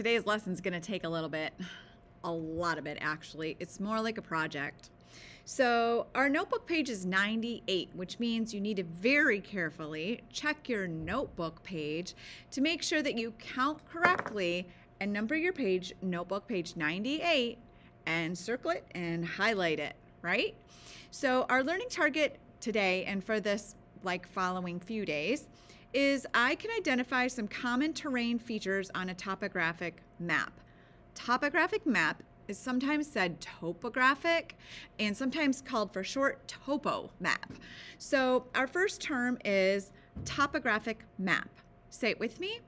today's lesson is going to take a little bit, a lot of it actually. It's more like a project. So our notebook page is 98, which means you need to very carefully check your notebook page to make sure that you count correctly and number your page, notebook page 98, and circle it and highlight it, right? So our learning target today and for this like following few days is I can identify some common terrain features on a topographic map. Topographic map is sometimes said topographic and sometimes called for short topo map. So our first term is topographic map. Say it with me,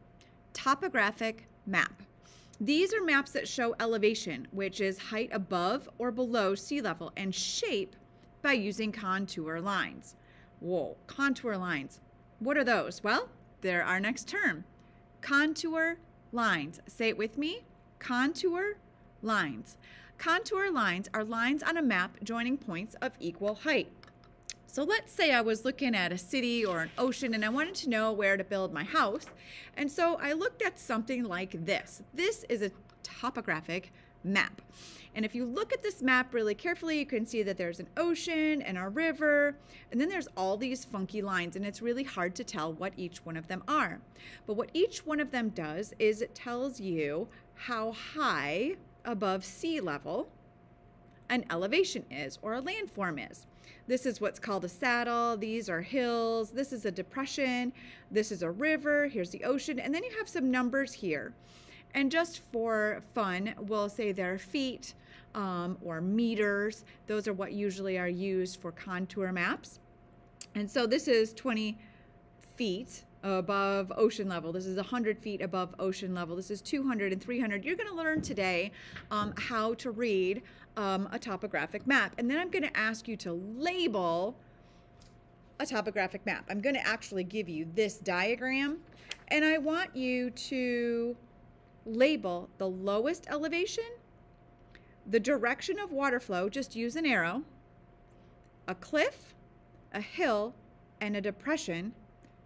topographic map. These are maps that show elevation, which is height above or below sea level, and shape by using contour lines. Whoa, contour lines. What are those? Well, they're our next term. Contour lines. Say it with me. Contour lines. Contour lines are lines on a map joining points of equal height. So let's say I was looking at a city or an ocean and I wanted to know where to build my house. And so I looked at something like this. This is a topographic map. And if you look at this map really carefully, you can see that there's an ocean and a river, and then there's all these funky lines, and it's really hard to tell what each one of them are. But what each one of them does is it tells you how high above sea level an elevation is or a landform is. This is what's called a saddle. These are hills. This is a depression. This is a river. Here's the ocean. And then you have some numbers here. And just for fun, we'll say they're feet um, or meters. Those are what usually are used for contour maps. And so this is 20 feet above ocean level. This is 100 feet above ocean level. This is 200 and 300. You're going to learn today um, how to read um, a topographic map. And then I'm going to ask you to label a topographic map. I'm going to actually give you this diagram and I want you to label the lowest elevation, the direction of water flow, just use an arrow, a cliff, a hill, and a depression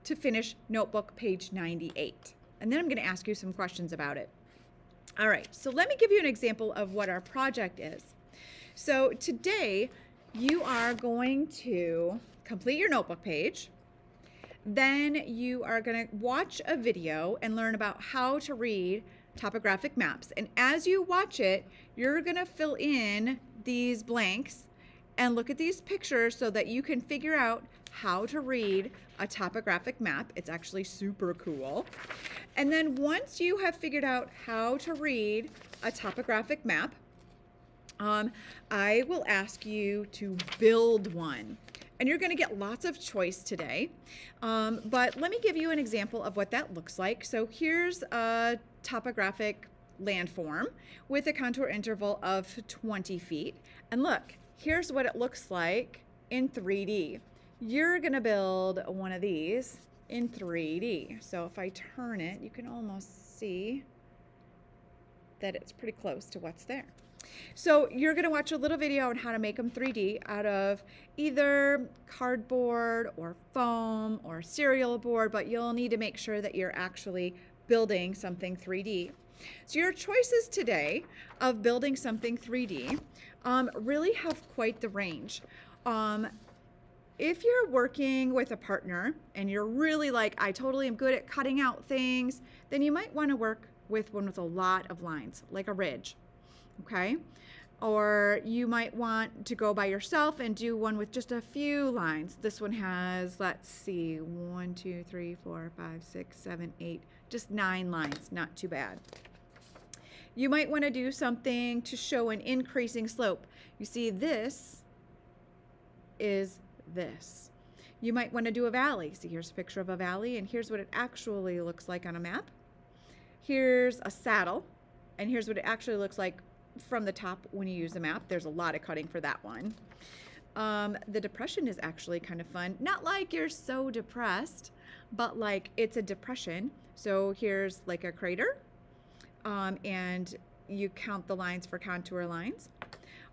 to finish notebook page 98. And then I'm going to ask you some questions about it. All right, so let me give you an example of what our project is. So today you are going to complete your notebook page. Then you are going to watch a video and learn about how to read topographic maps. And as you watch it, you're going to fill in these blanks and look at these pictures so that you can figure out how to read a topographic map. It's actually super cool. And then once you have figured out how to read a topographic map, um, I will ask you to build one. And you're going to get lots of choice today. Um, but let me give you an example of what that looks like. So here's a topographic landform with a contour interval of 20 feet. And look, here's what it looks like in 3D. You're going to build one of these in 3D. So if I turn it, you can almost see that it's pretty close to what's there. So you're going to watch a little video on how to make them 3D out of either cardboard or foam or cereal board, but you'll need to make sure that you're actually building something 3D. So your choices today of building something 3D um, really have quite the range. Um, if you're working with a partner and you're really like, I totally am good at cutting out things, then you might want to work with one with a lot of lines, like a ridge, okay? Or you might want to go by yourself and do one with just a few lines. This one has, let's see, one, two, three, four, five, six, seven, eight, just nine lines, not too bad. You might want to do something to show an increasing slope. You see this is this. You might want to do a valley. See, here's a picture of a valley, and here's what it actually looks like on a map. Here's a saddle, and here's what it actually looks like from the top when you use a map. There's a lot of cutting for that one. Um, the depression is actually kind of fun. Not like you're so depressed, but like it's a depression. So here's like a crater, um, and you count the lines for contour lines.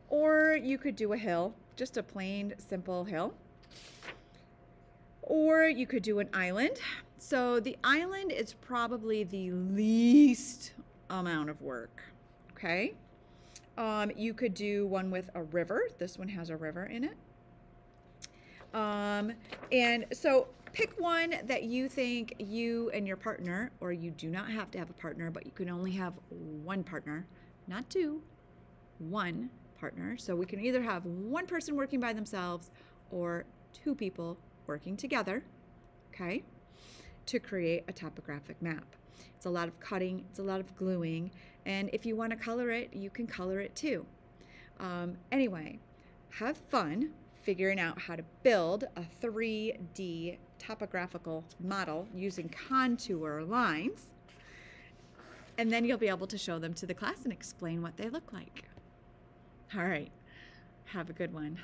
Or you could do a hill, just a plain, simple hill. Or you could do an island. So the island is probably the least amount of work. Okay. Um, you could do one with a river. This one has a river in it. Um, and so pick one that you think you and your partner, or you do not have to have a partner, but you can only have one partner, not two, one partner. So we can either have one person working by themselves or two people working together, okay, to create a topographic map. It's a lot of cutting, it's a lot of gluing, and if you want to color it, you can color it too. Um, anyway, have fun figuring out how to build a 3D topographical model using contour lines. And then you'll be able to show them to the class and explain what they look like. All right, have a good one.